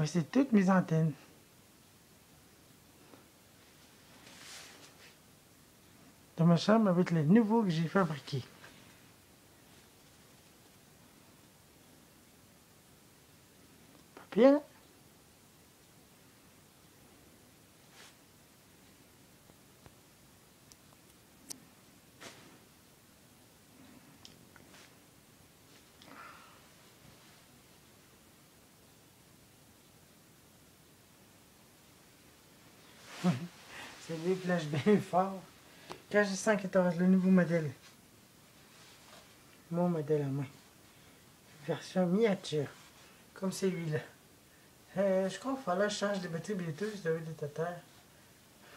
Voici toutes mes antennes. Dans ma chambre avec les nouveaux que j'ai fabriqués. Pas bien? C'est lui qui lâche bien fort. KG114, le nouveau modèle. Mon modèle à moi. Version miniature. Comme celui-là. Euh, je crois qu'il fallait que je change de batterie Bluetooth, être à terre.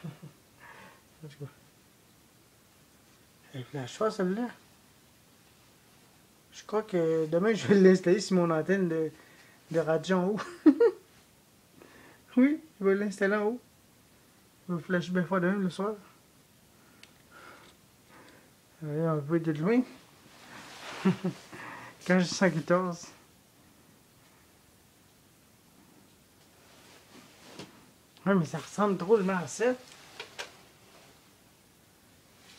en tout cas. Flash celle-là. Je crois que demain je vais l'installer sur mon antenne de, de radio en haut. oui, je vais l'installer en haut. Je flash bien fort demain le soir. Allez, on va de loin. Quand j'ai 114. Ouais, mais ça ressemble drôlement à ça.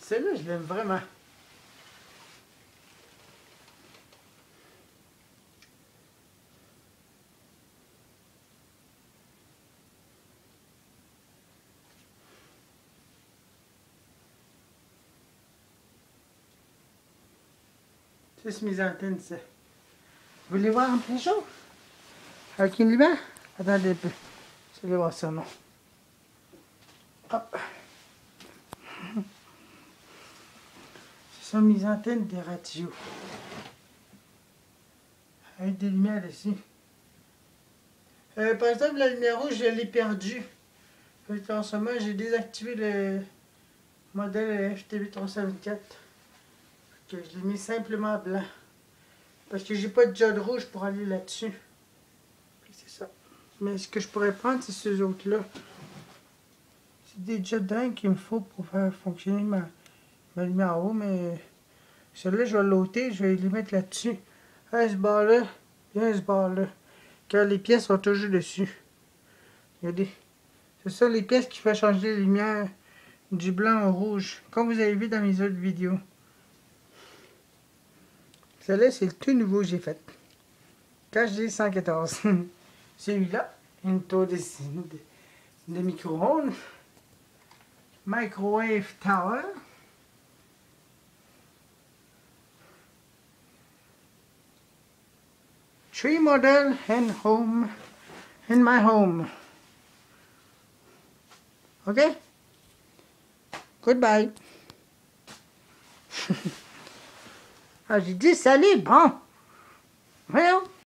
Celle-là, je l'aime vraiment. اسمي زعتن vous voulez voir un pigeon Avec une lumière Attendez un peu. Je vais voir son nom. Hop. Ce sont mes antennes de radio. Avec des lumières dessus. Euh, par exemple, la lumière rouge, je l'ai perdue. En ce moment, j'ai désactivé le modèle FTB 324 que je l'ai mis simplement blanc. Parce que j'ai pas de jaune rouge pour aller là-dessus. C'est ça. Mais ce que je pourrais prendre, c'est ces autres-là. C'est des jodins qu'il me faut pour faire fonctionner ma, lumière en haut, mais celui-là, je vais l'ôter, je vais les mettre là-dessus. Un ce bord-là, et un ce bord-là. Car les pièces sont toujours dessus. Regardez. C'est ça les pièces qui font changer les lumières du blanc au rouge, comme vous avez vu dans mes autres vidéos. Celui-là, c'est le tout nouveau que j'ai fait. j'ai 114. Celui-là, une tour de micro-ondes. Microwave Tower. Tree model and home in my home. Okay? Goodbye. Ah, j'ai dit salut, bon. Voyons.